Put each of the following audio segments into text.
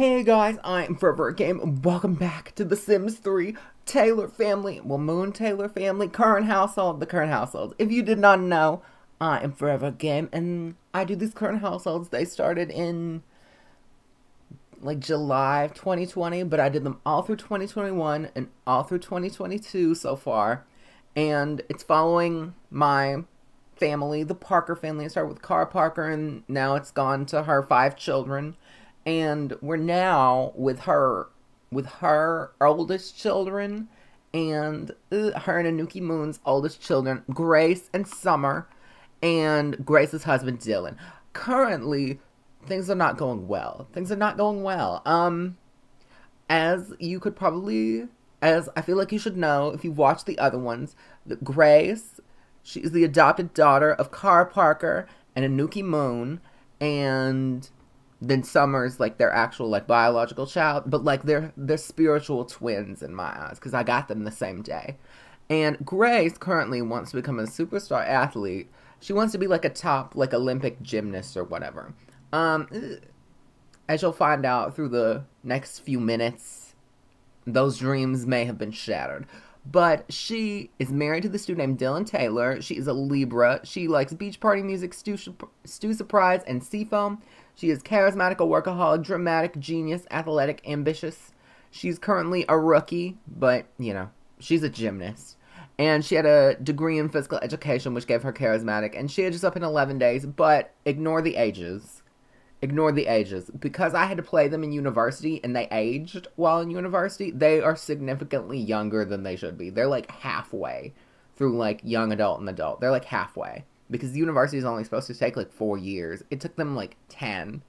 Hey guys, I'm Forever Game. Welcome back to The Sims 3 Taylor family. Well, Moon Taylor family, current household, the current household. If you did not know, I am Forever Game, and I do these current households. They started in like July of 2020, but I did them all through 2021 and all through 2022 so far. And it's following my family, the Parker family. It started with Cara Parker, and now it's gone to her five children and we're now with her with her oldest children and uh, her and Anuki Moon's oldest children, Grace and Summer, and Grace's husband Dylan. Currently, things are not going well. Things are not going well. Um, as you could probably, as I feel like you should know if you've watched the other ones, that Grace, she's the adopted daughter of Cara Parker and Anuki Moon, and then Summer's like their actual like biological child, but like they're they're spiritual twins in my eyes because I got them the same day. And Grace currently wants to become a superstar athlete. She wants to be like a top like Olympic gymnast or whatever. Um, as you'll find out through the next few minutes, those dreams may have been shattered. But she is married to this dude named Dylan Taylor. She is a Libra. She likes beach party music, stew, stew surprise, and seafoam. She is charismatic, a workaholic, dramatic, genius, athletic, ambitious. She's currently a rookie, but, you know, she's a gymnast. And she had a degree in physical education, which gave her charismatic. And she ages up in 11 days, but ignore the ages. Ignore the ages. Because I had to play them in university and they aged while in university, they are significantly younger than they should be. They're like halfway through like young adult and adult. They're like halfway because the university is only supposed to take like four years. It took them like 10.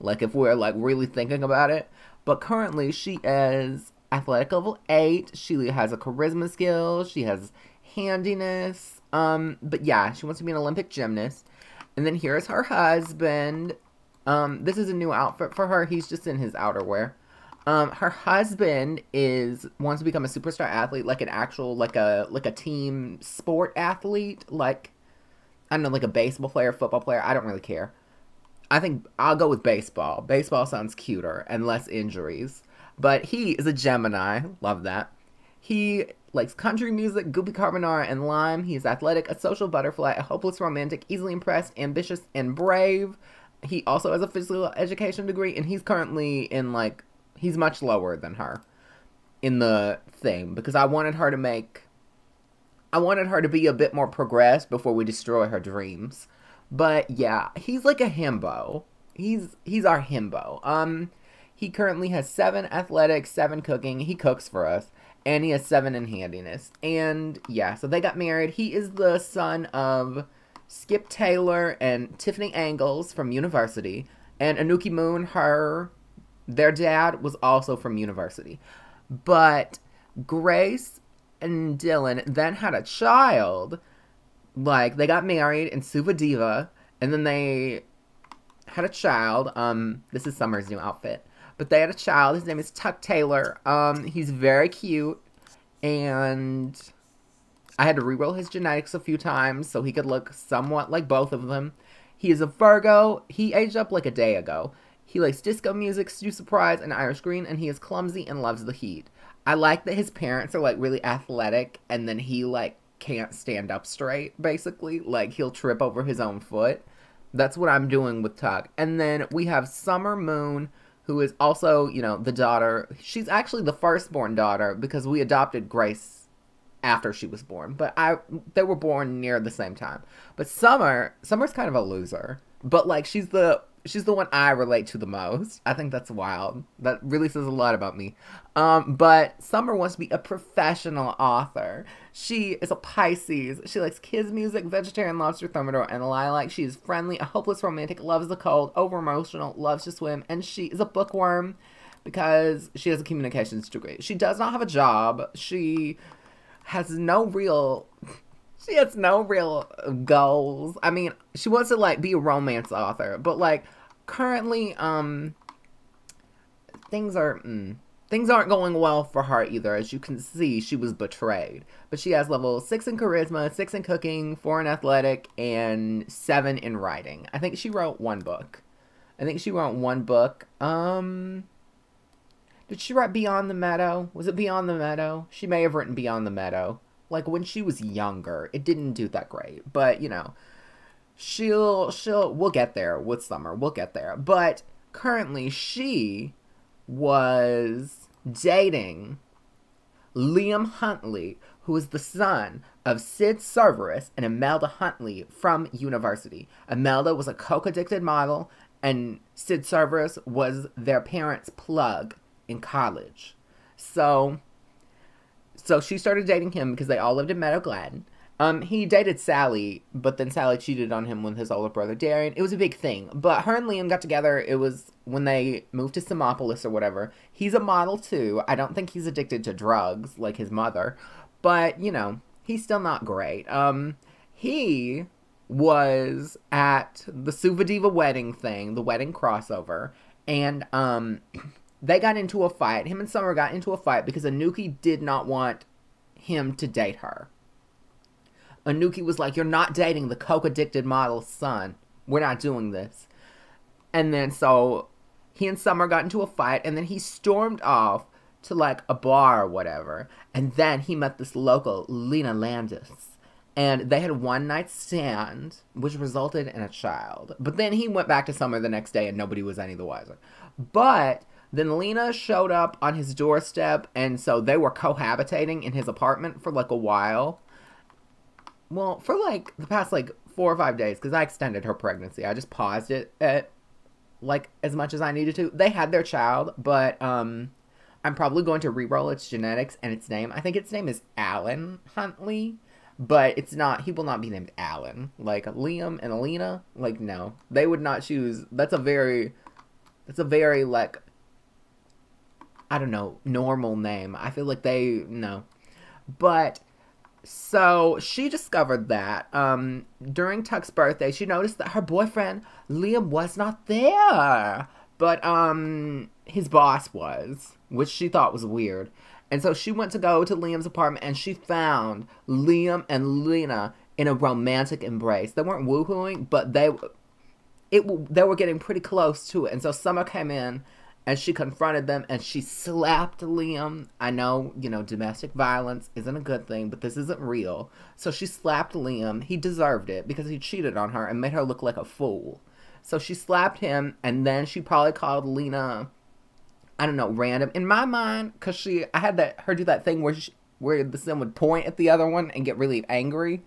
Like, if we're like really thinking about it. But currently, she is athletic level 8. She has a charisma skill. She has handiness. Um, but yeah, she wants to be an Olympic gymnast. And then here's her husband. Um, this is a new outfit for her. He's just in his outerwear. Um, her husband is wants to become a superstar athlete, like an actual, like a like a team sport athlete, like I don't know, like a baseball player, football player. I don't really care. I think I'll go with baseball. Baseball sounds cuter and less injuries. But he is a Gemini. Love that. He likes country music, goopy carbonara, and lime. He is athletic, a social butterfly, a hopeless romantic, easily impressed, ambitious, and brave. He also has a physical education degree, and he's currently in like he's much lower than her in the thing because I wanted her to make I wanted her to be a bit more progressed before we destroy her dreams. But yeah, he's like a himbo. He's he's our himbo. Um he currently has 7 athletics, 7 cooking. He cooks for us and he has 7 in handiness. And yeah, so they got married. He is the son of Skip Taylor and Tiffany Angles from university and Anuki Moon her their dad was also from university. But Grace and Dylan then had a child. Like they got married in Suva Diva, and then they had a child. Um, this is Summer's new outfit, but they had a child. His name is Tuck Taylor. Um, he's very cute, and I had to reroll his genetics a few times so he could look somewhat like both of them. He is a Virgo. He aged up like a day ago. He likes disco music, stew surprise, and Irish green, and he is clumsy and loves the heat. I like that his parents are like really athletic and then he like can't stand up straight, basically. Like he'll trip over his own foot. That's what I'm doing with Tuck. And then we have Summer Moon, who is also, you know, the daughter. She's actually the firstborn daughter because we adopted Grace after she was born. But I they were born near the same time. But Summer, Summer's kind of a loser. But like she's the she's the one I relate to the most. I think that's wild. That really says a lot about me. Um, but Summer wants to be a professional author. She is a Pisces. She likes kids music, vegetarian lobster thermidor, and lilac. She is friendly, a hopeless romantic, loves the cold, over emotional, loves to swim, and she is a bookworm because she has a communications degree. She does not have a job. She has no real she has no real goals. I mean, she wants to like be a romance author, but like currently, um, things are mm, things aren't going well for her either. As you can see, she was betrayed. But she has level six in charisma, six in cooking, four in athletic, and seven in writing. I think she wrote one book. I think she wrote one book. Um, Did she write Beyond the Meadow? Was it Beyond the Meadow? She may have written Beyond the Meadow. Like when she was younger, it didn't do that great. But, you know, she'll she'll we'll get there with Summer. We'll get there. But currently she was dating Liam Huntley, who is the son of Sid Cerverus and Imelda Huntley from university. Imelda was a coke addicted model, and Sid Cerverus was their parents' plug in college. So, so she started dating him because they all lived in Meadow Glen. Um, he dated Sally, but then Sally cheated on him with his older brother Darian. It was a big thing. But her and Liam got together. It was when they moved to Simmeapolis or whatever. He's a model too. I don't think he's addicted to drugs like his mother, but you know, he's still not great. Um, he was at the Suva Diva wedding thing, the wedding crossover, and um, they got into a fight. Him and Summer got into a fight because Anuki did not want him to date her. Anuki was like, You're not dating the coke addicted model's son. We're not doing this. And then so he and Summer got into a fight, and then he stormed off to like a bar or whatever. And then he met this local, Lena Landis. And they had one night stand, which resulted in a child. But then he went back to Summer the next day and nobody was any the wiser. But then Lena showed up on his doorstep, and so they were cohabitating in his apartment for like a while well, for like the past like four or five days, because I extended her pregnancy. I just paused it at like as much as I needed to. They had their child, but um I'm probably going to re-roll its genetics and its name. I think its name is Alan Huntley, but it's not. He will not be named Alan. Like Liam and Alina, like no, they would not choose. That's a very, that's a very like, I don't know, normal name. I feel like they no, but so she discovered that um, during Tuck's birthday, she noticed that her boyfriend Liam was not there, but um, his boss was, which she thought was weird. And so she went to go to Liam's apartment and she found Liam and Lena in a romantic embrace. They weren't woohooing, but they it they were getting pretty close to it. And so Summer came in and she confronted them and she slapped Liam. I know, you know, domestic violence isn't a good thing, but this isn't real. So she slapped Liam. He deserved it because he cheated on her and made her look like a fool. So she slapped him and then she probably called Lena I don't know, random. In my mind, cuz she I had that her do that thing where she, where the sim would point at the other one and get really angry.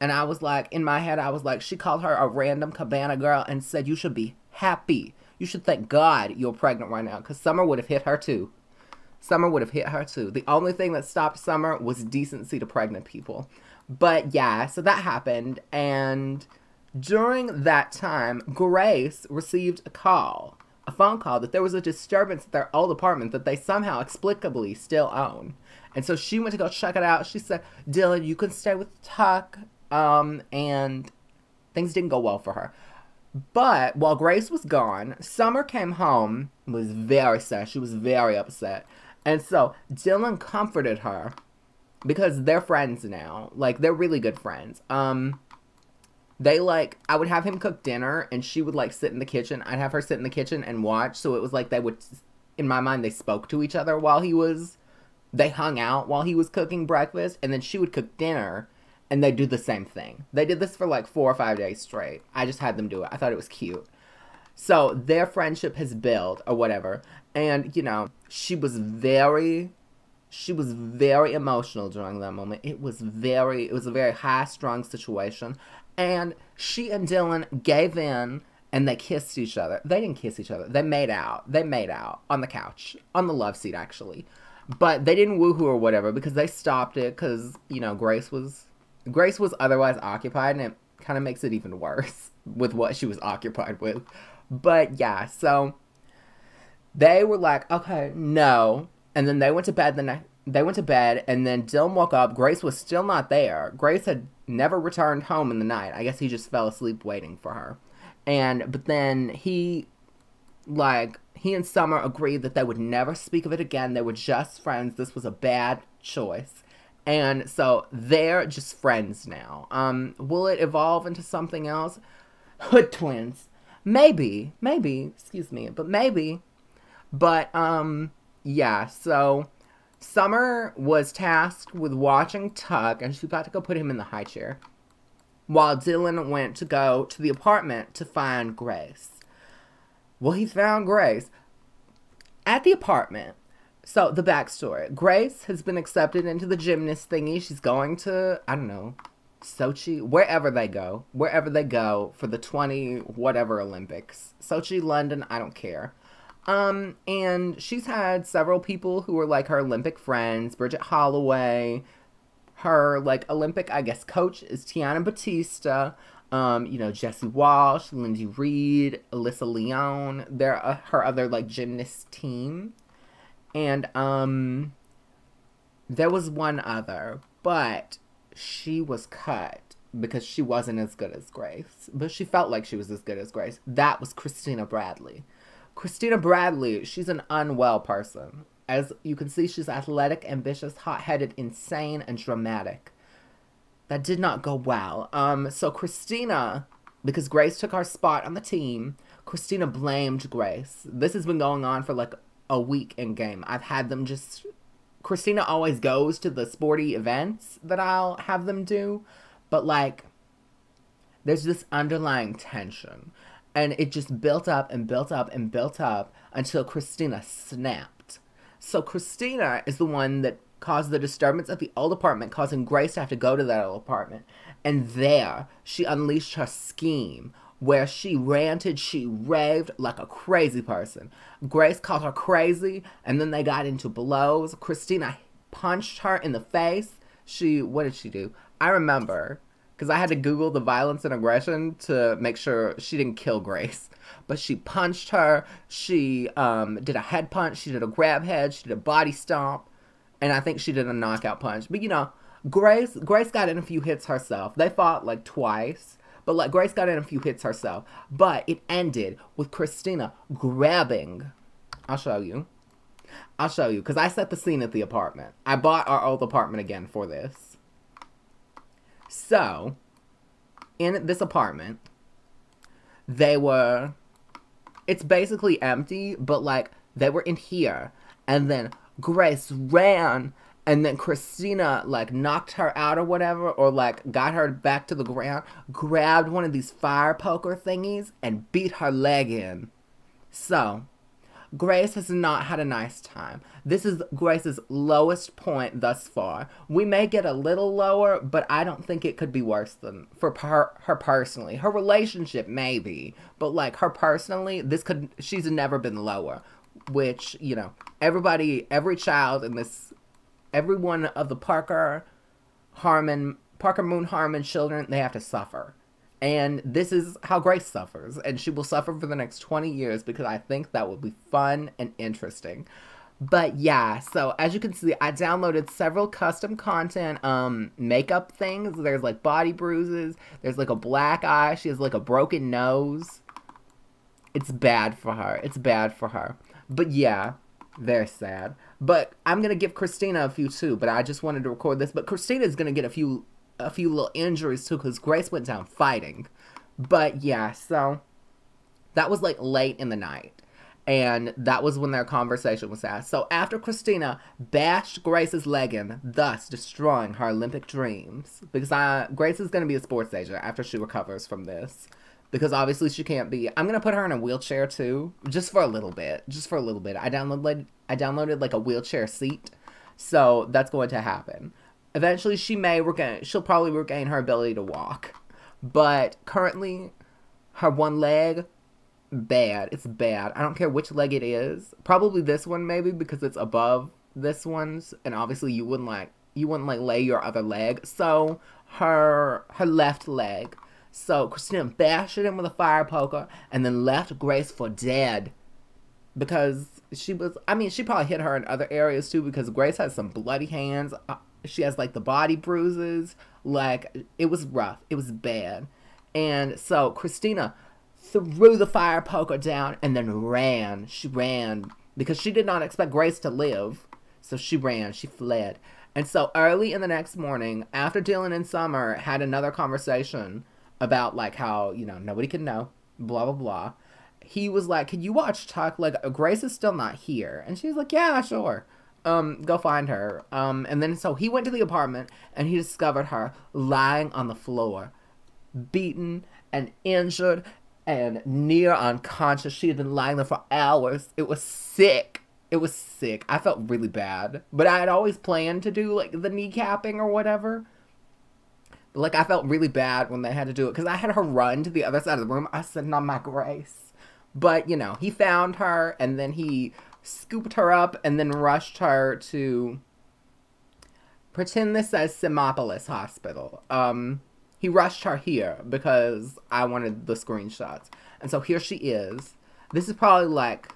And I was like, in my head, I was like, she called her a random cabana girl and said, You should be happy you should thank God you're pregnant right now because Summer would have hit her too. Summer would have hit her too. The only thing that stopped Summer was decency to pregnant people. But yeah, so that happened. And during that time, Grace received a call, a phone call that there was a disturbance at their old apartment that they somehow explicably still own. And so she went to go check it out. She said, Dylan, you can stay with Tuck. Um, and things didn't go well for her. But while Grace was gone, Summer came home, was very sad. She was very upset. And so Dylan comforted her because they're friends now. Like they're really good friends. Um they like I would have him cook dinner and she would like sit in the kitchen. I'd have her sit in the kitchen and watch. So it was like they would in my mind they spoke to each other while he was they hung out while he was cooking breakfast and then she would cook dinner and they do the same thing. They did this for like four or five days straight. I just had them do it. I thought it was cute. So their friendship has built or whatever. And, you know, she was very she was very emotional during that moment. It was very it was a very high strung situation. And she and Dylan gave in and they kissed each other. They didn't kiss each other. They made out. They made out on the couch. On the love seat actually. But they didn't woohoo or whatever because they stopped it because, you know, Grace was Grace was otherwise occupied, and it kind of makes it even worse with what she was occupied with. But yeah, so they were like, okay, no. And then they went to bed the night. They went to bed, and then Dylan woke up. Grace was still not there. Grace had never returned home in the night. I guess he just fell asleep waiting for her. And but then he, like, he and Summer agreed that they would never speak of it again. They were just friends. This was a bad choice. And so they're just friends now. Um, will it evolve into something else? Hood twins. Maybe, maybe, excuse me, but maybe. But um yeah, so Summer was tasked with watching Tuck, and she's about to go put him in the high chair, while Dylan went to go to the apartment to find Grace. Well, he found Grace at the apartment. So, the backstory Grace has been accepted into the gymnast thingy. She's going to, I don't know, Sochi, wherever they go, wherever they go for the 20 whatever Olympics. Sochi, London, I don't care. Um, and she's had several people who were like her Olympic friends, Bridget Holloway. Her like Olympic, I guess, coach is Tiana Batista. Um, you know, Jessie Walsh, Lindsay Reed, Alyssa Leon. They're uh, her other like gymnast team. And um there was one other, but she was cut because she wasn't as good as Grace. But she felt like she was as good as Grace. That was Christina Bradley. Christina Bradley, she's an unwell person. As you can see, she's athletic, ambitious, hot headed, insane, and dramatic. That did not go well. Um, so Christina, because Grace took our spot on the team, Christina blamed Grace. This has been going on for like a week in game. I've had them just Christina always goes to the sporty events that I'll have them do, but like there's this underlying tension and it just built up and built up and built up until Christina snapped. So Christina is the one that caused the disturbance at the old apartment, causing Grace to have to go to that old apartment. And there, she unleashed her scheme where she ranted, she raved like a crazy person. Grace called her crazy, and then they got into blows. Christina punched her in the face. She, what did she do? I remember because I had to Google the violence and aggression to make sure she didn't kill Grace. But she punched her. She um, did a head punch. She did a grab head. She did a body stomp, and I think she did a knockout punch. But you know, Grace Grace got in a few hits herself. They fought like twice. But like Grace got in a few hits herself. But it ended with Christina grabbing. I'll show you. I'll show you because I set the scene at the apartment. I bought our old apartment again for this. So, in this apartment, they were. It's basically empty, but like they were in here, and then Grace ran, and then Christina like knocked her out or whatever, or like got her back to the ground, grabbed one of these fire poker thingies, and beat her leg in. So, Grace has not had a nice time. This is Grace's lowest point thus far. We may get a little lower, but I don't think it could be worse than for her, her personally. Her relationship, maybe, but like her personally, this could, she's never been lower. Which, you know, everybody, every child in this, every one of the Parker Harmon, Parker Moon Harmon children, they have to suffer and this is how Grace suffers. And she will suffer for the next 20 years because I think that will be fun and interesting. But yeah, so as you can see, I downloaded several custom content um makeup things. There's like body bruises, there's like a black eye, she has like a broken nose. It's bad for her. It's bad for her. But yeah, they're sad. But I'm gonna give Christina a few too, but I just wanted to record this. But Christina's gonna get a few a few little injuries too because Grace went down fighting. But yeah, so that was like late in the night. And that was when their conversation was had. So after Christina bashed Grace's leg in, thus destroying her Olympic dreams, because I, Grace is going to be a sports agent after she recovers from this. Because obviously she can't be. I'm gonna put her in a wheelchair too, just for a little bit. Just for a little bit. I downloaded I downloaded like a wheelchair seat, so that's going to happen. Eventually, she may regain. She'll probably regain her ability to walk, but currently, her one leg, bad. It's bad. I don't care which leg it is. Probably this one, maybe because it's above this one's, and obviously you wouldn't like you wouldn't like lay your other leg. So her her left leg. So Christina bashed in with a fire poker and then left Grace for dead because she was. I mean, she probably hit her in other areas too because Grace has some bloody hands. Uh, she has like the body bruises. Like it was rough. It was bad. And so Christina threw the fire poker down and then ran. She ran because she did not expect Grace to live. So she ran. She fled. And so early in the next morning, after Dylan and Summer had another conversation about like how, you know, nobody can know, blah blah blah. he was like, "Can you watch Tuck? Like Grace is still not here." And she's like, "Yeah, sure." Um, go find her. Um, and then so he went to the apartment and he discovered her lying on the floor, beaten and injured and near unconscious. She had been lying there for hours. It was sick. It was sick. I felt really bad. But I had always planned to do like the kneecapping or whatever. Like I felt really bad when they had to do it because I had her run to the other side of the room. I said, "Not my grace." But you know, he found her and then he scooped her up and then rushed her to pretend this says Simmeapolis Hospital. Um, he rushed her here because I wanted the screenshots. And so here she is. This is probably like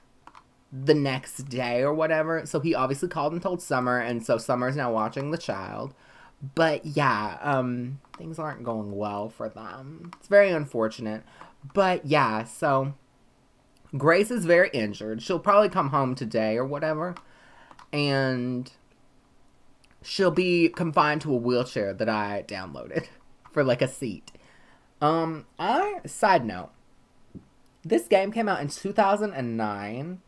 the next day or whatever. So he obviously called and told Summer, and so Summer is now watching the child. But yeah, um, things aren't going well for them. It's very unfortunate. But yeah, so Grace is very injured. She'll probably come home today or whatever. And she'll be confined to a wheelchair that I downloaded for like a seat. Um, I side note. This game came out in 2009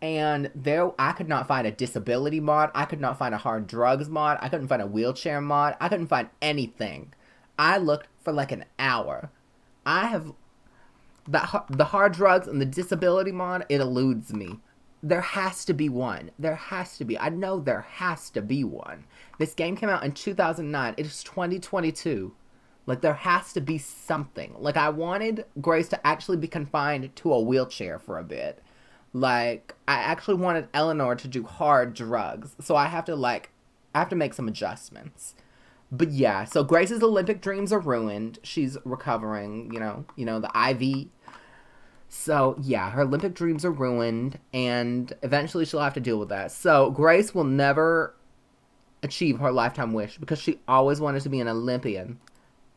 and there I could not find a disability mod. I could not find a hard drugs mod. I couldn't find a wheelchair mod. I couldn't find anything. I looked for like an hour. I have the the hard drugs and the disability mod. It eludes me. There has to be one. There has to be. I know there has to be one. This game came out in 2009. It is 2022. Like there has to be something. Like I wanted Grace to actually be confined to a wheelchair for a bit. Like I actually wanted Eleanor to do hard drugs. So I have to like I have to make some adjustments. But yeah, so Grace's Olympic dreams are ruined. She's recovering, you know, you know, the IV. So yeah, her Olympic dreams are ruined and eventually she'll have to deal with that. So Grace will never achieve her lifetime wish because she always wanted to be an Olympian.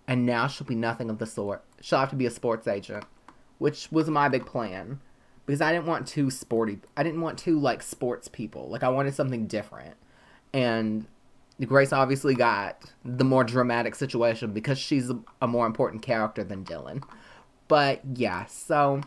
And now she'll be nothing of the sort. She'll have to be a sports agent, which was my big plan because I didn't want two sporty. I didn't want two like sports people. Like I wanted something different. And Grace obviously got the more dramatic situation because she's a, a more important character than Dylan. But yeah, so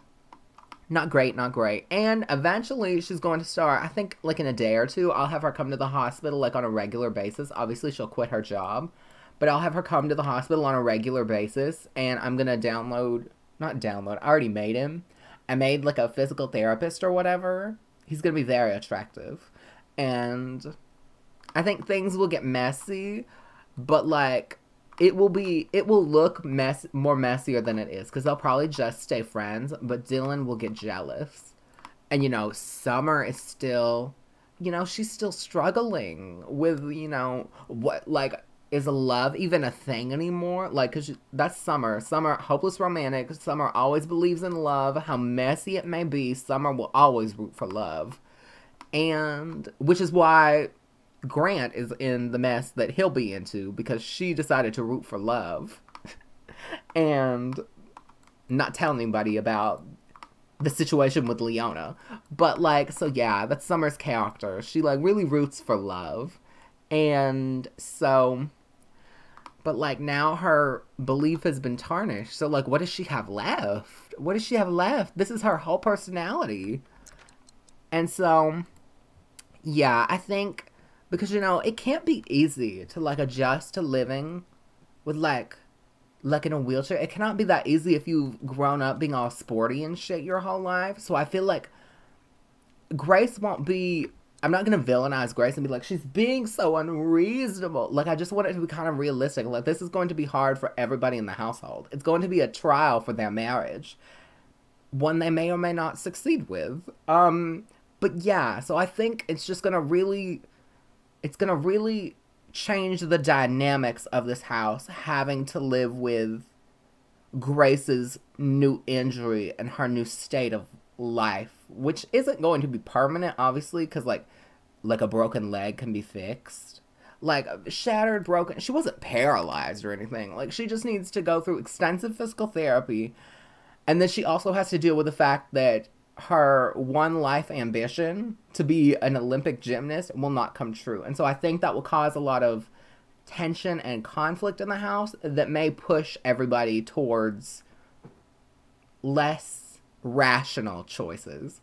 not great, not great. And eventually she's going to start, I think like in a day or two, I'll have her come to the hospital like on a regular basis. Obviously she'll quit her job, but I'll have her come to the hospital on a regular basis and I'm going to download, not download, I already made him. I made like a physical therapist or whatever. He's going to be very attractive. And I think things will get messy, but like it will be it will look mess more messier than it is because they'll probably just stay friends, but Dylan will get jealous. And you know, Summer is still you know, she's still struggling with, you know, what like is love even a thing anymore? Like, cause she, that's Summer. Summer, hopeless romantic. Summer always believes in love. How messy it may be, Summer will always root for love, and which is why Grant is in the mess that he'll be into because she decided to root for love and not tell anybody about the situation with Leona. But like, so yeah, that's Summer's character. She like really roots for love. And so but like now her belief has been tarnished. So like what does she have left? What does she have left? This is her whole personality. And so yeah, I think because you know it can't be easy to like adjust to living with like like in a wheelchair. It cannot be that easy if you've grown up being all sporty and shit your whole life. So i feel like grace won't be i'm not gonna villainize grace and be like she's being so unreasonable. Like i just want it to be kind of realistic. Like this is going to be hard for everybody in the household. It's going to be a trial for their marriage one they may or may not succeed with. Um but yeah so i think it's just gonna really it's going to really change the dynamics of this house having to live with Grace's new injury and her new state of life, which isn't going to be permanent, obviously, because like like a broken leg can be fixed. Like shattered, broken. She wasn't paralyzed or anything. Like she just needs to go through extensive physical therapy, and then she also has to deal with the fact that her one life ambition to be an Olympic gymnast will not come true. And so I think that will cause a lot of tension and conflict in the house that may push everybody towards less rational choices.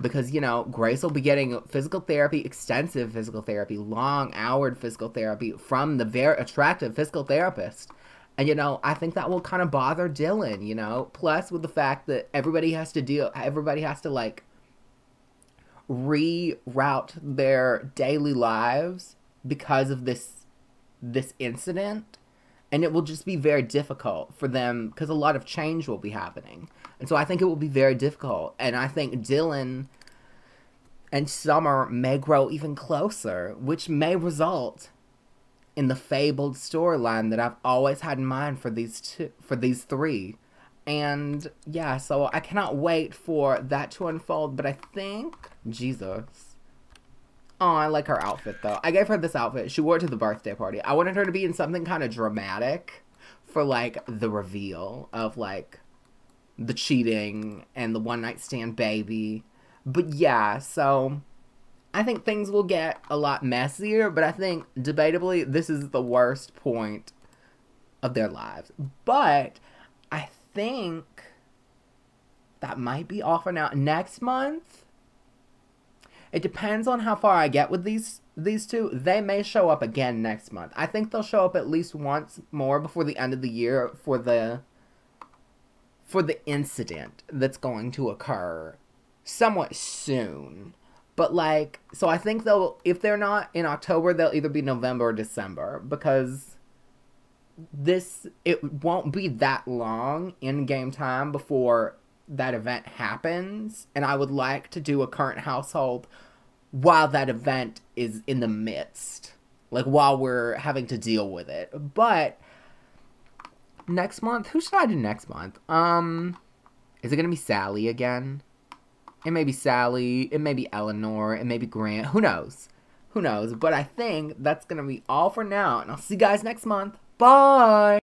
Because, you know, Grace will be getting physical therapy, extensive physical therapy, long houred physical therapy from the very attractive physical therapist. And, you know, I think that will kind of bother Dylan, you know? Plus, with the fact that everybody has to deal, everybody has to, like, reroute their daily lives because of this this incident. And it will just be very difficult for them because a lot of change will be happening. And so i think it will be very difficult. And i think dylan and summer may grow even closer which may result in the fabled storyline that i've always had in mind for these two for these three and yeah so i cannot wait for that to unfold but i think jesus Oh, I like her outfit though. I gave her this outfit. She wore it to the birthday party. I wanted her to be in something kind of dramatic for like the reveal of like the cheating and the one night stand baby. But yeah, so I think things will get a lot messier, but I think debatably this is the worst point of their lives. But I think that might be off and out next month it depends on how far I get with these these two. They may show up again next month. I think they'll show up at least once more before the end of the year for the for the incident that's going to occur somewhat soon. But like so I think they'll if they're not in October, they'll either be November or December because this it won't be that long in game time before that event happens and I would like to do a current household while that event is in the midst. Like while we're having to deal with it. But next month, who should I do next month? Um is it gonna be Sally again? It may be Sally, it may be Eleanor, it may be Grant, who knows? Who knows? But I think that's gonna be all for now, and I'll see you guys next month. Bye!